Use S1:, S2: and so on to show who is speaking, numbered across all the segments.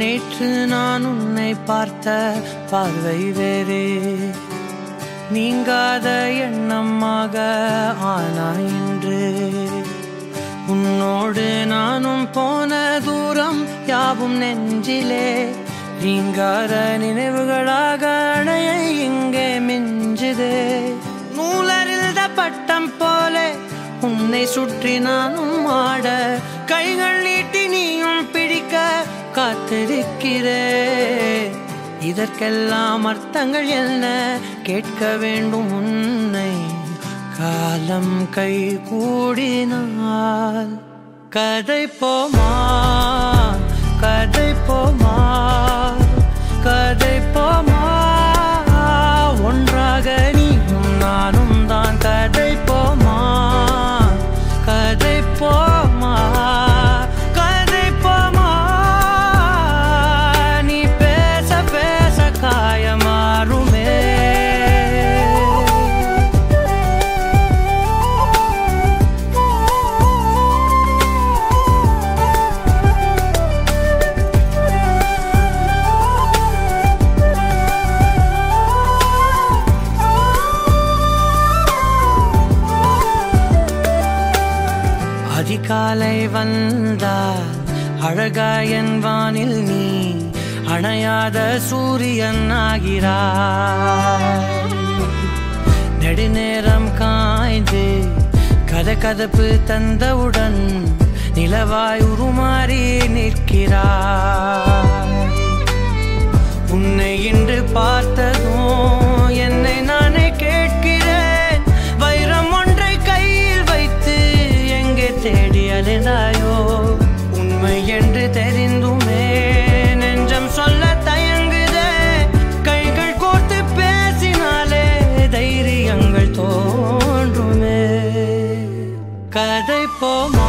S1: நேற்று நான் உன்னை பார்த்த பார்வை வேறே. நீங்காத எண்ணமாக ஆனாய் இன்று. உன்னோடு நானும் போன தூரம் யாவும் நெஞ்சிலே. நீங்காத நினைவுகளாக அணைய இங்கே மிஞ்சுதே. நூலறிந்த பட்டம் போல உன்னை சுற்றி நானும் ஆட. கைகள் காத்திருக்கிறே இதற்கெல்லாம் அர்த்தங்கள் என்ன? கேட்க வேண்டும் உன்னை. காலம் கை கூடினால். கதை போமா? கதை போமா? காலை வந்தால் அழகாயன் வானில் நீ அணையாத சூரியன் ஆகிறாய் நெடுநேரம் காய்ந்து கதகதப்பு தந்தவுடன் நிலவாய் உருமாறி நிற்கிறார் கதை போமா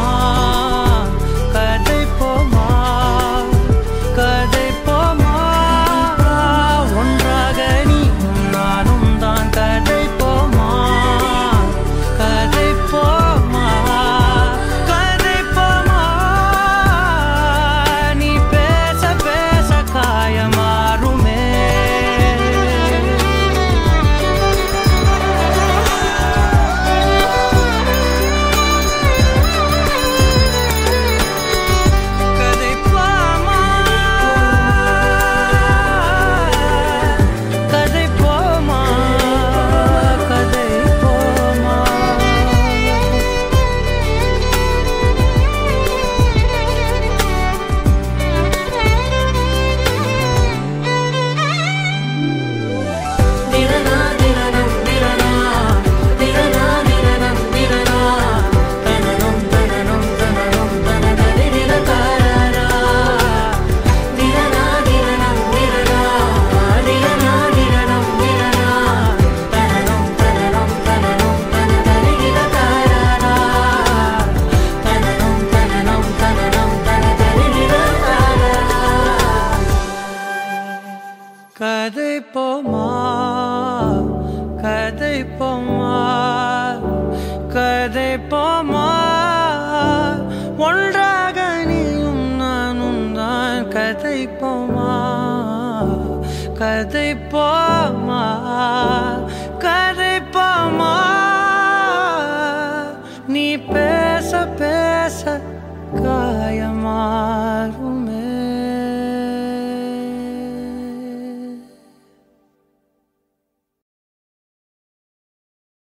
S1: கதை போமா கதை போமா ஒன்றாக நீயும் நானும் தான் கதை போமா